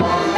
Oh,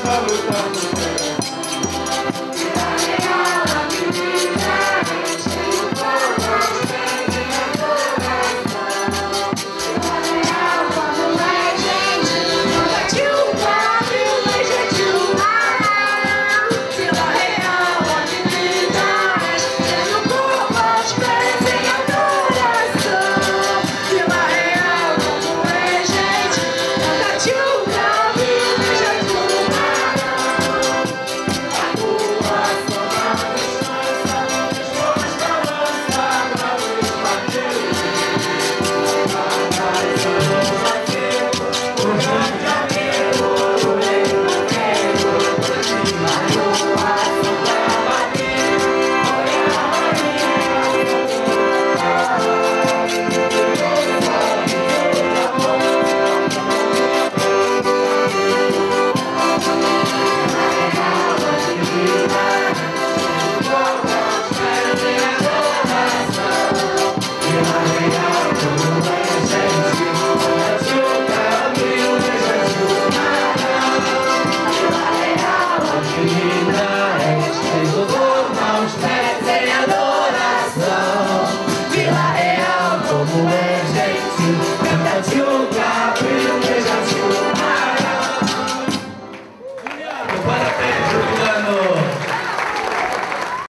luta, luta, luta.